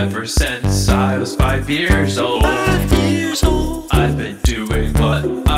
Ever since I was five years old, five years old, I've been doing what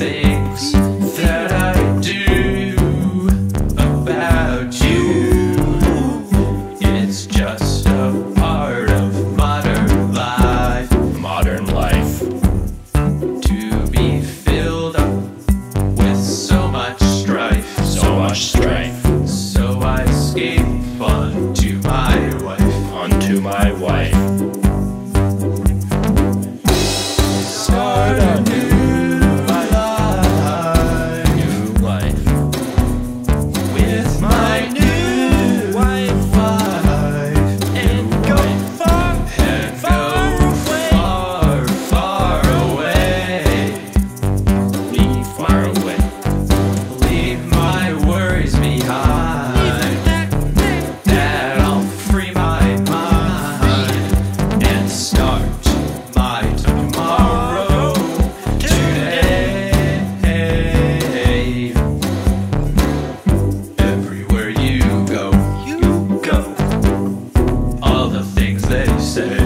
stay said.